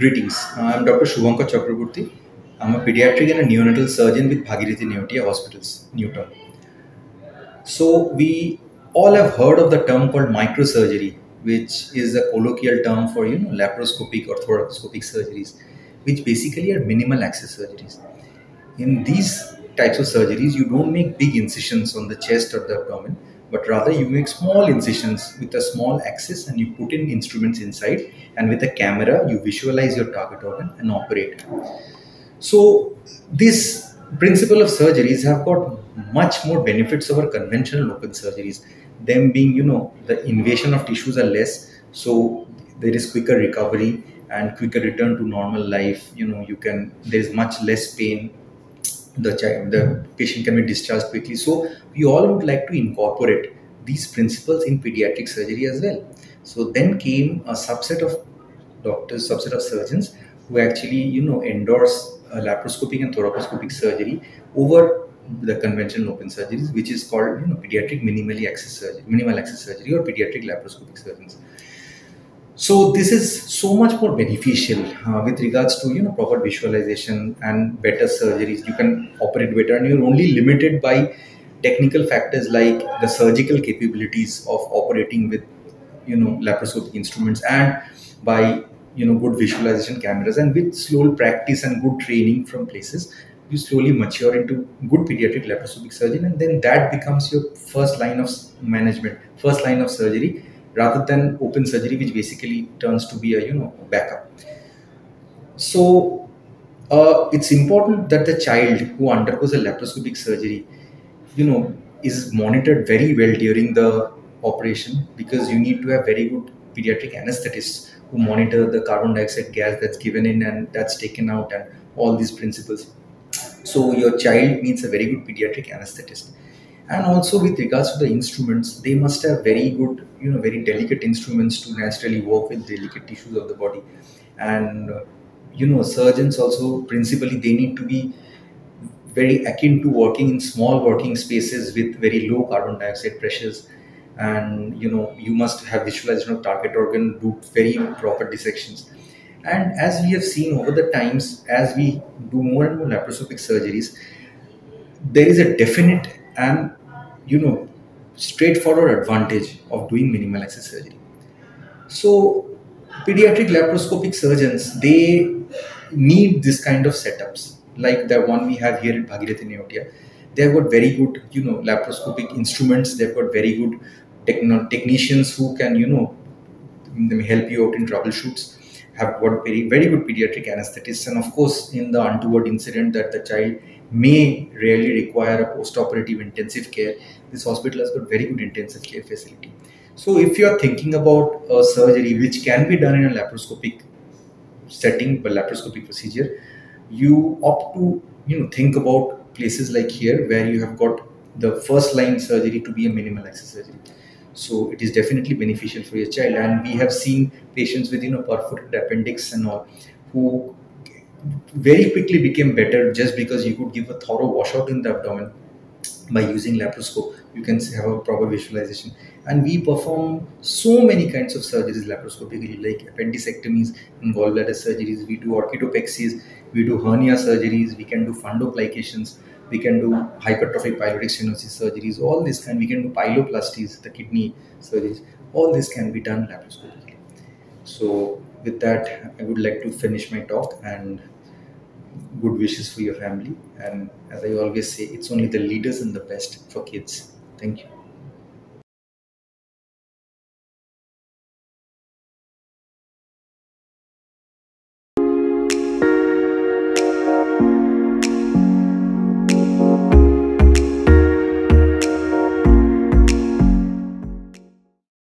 Greetings. Uh, I'm Dr. Shubhankar Chakraborty. I'm a pediatric and a neonatal surgeon with Bhagirathi Neotia Hospitals, New Town. So, we all have heard of the term called microsurgery, which is a colloquial term for you know laparoscopic or thoracoscopic surgeries, which basically are minimal access surgeries. In these types of surgeries, you don't make big incisions on the chest or the abdomen, but rather you make small incisions with a small access and you put in instruments inside and with a camera you visualize your target organ and operate. So this principle of surgeries have got much more benefits over conventional open surgeries. Them being you know the invasion of tissues are less so there is quicker recovery and quicker return to normal life. You know you can there is much less pain the child, the patient can be discharged quickly. So we all would like to incorporate these principles in pediatric surgery as well. So then came a subset of doctors, subset of surgeons who actually you know endorse uh, laparoscopic and thoracoscopic surgery over the conventional open surgeries, which is called you know pediatric minimally access surgery, minimal access surgery, or pediatric laparoscopic surgeons. So this is so much more beneficial uh, with regards to you know proper visualization and better surgeries. You can operate better, and you're only limited by technical factors like the surgical capabilities of operating with you know laparoscopic instruments and by you know good visualization cameras and with slow practice and good training from places you slowly mature into good pediatric laparoscopic surgeon and then that becomes your first line of management first line of surgery rather than open surgery which basically turns to be a you know backup. So uh, it's important that the child who undergoes a laparoscopic surgery you know is monitored very well during the operation because you need to have very good pediatric anesthetists who monitor the carbon dioxide gas that's given in and that's taken out and all these principles. So your child needs a very good pediatric anesthetist and also with regards to the instruments they must have very good you know very delicate instruments to naturally work with delicate tissues of the body. And you know surgeons also principally they need to be very akin to working in small working spaces with very low carbon dioxide pressures. And you know you must have visualization of target organ do very proper dissections. And as we have seen over the times as we do more and more laparoscopic surgeries there is a definite and you know straightforward advantage of doing minimal access surgery so pediatric laparoscopic surgeons they need this kind of setups like the one we have here in Bhagirathi Neotia. They've got very good, you know, laparoscopic instruments. They've got very good techno- technicians who can, you know, help you out in troubleshoots. Have got very, very good pediatric anesthetists. And of course, in the untoward incident that the child may really require a post-operative intensive care, this hospital has got very good intensive care facility. So if you are thinking about a surgery which can be done in a laparoscopic setting, but laparoscopic procedure, you opt to you know think about places like here where you have got the first line surgery to be a minimal access surgery so it is definitely beneficial for your child. And we have seen patients with you know perforated appendix and all who very quickly became better just because you could give a thorough washout in the abdomen by using laparoscope. You can have a proper visualization. And we perform so many kinds of surgeries laparoscopically like appendicectomies and gallbladder surgeries. We do orchidopexies we do hernia surgeries we can do fundoplications we can do hypertrophic pyloric stenosis surgeries all this can we can do pyeloplasties the kidney surgeries all this can be done laparoscopically. So with that i would like to finish my talk and good wishes for your family. And as i always say it's only the leaders and the best for kids. Thank you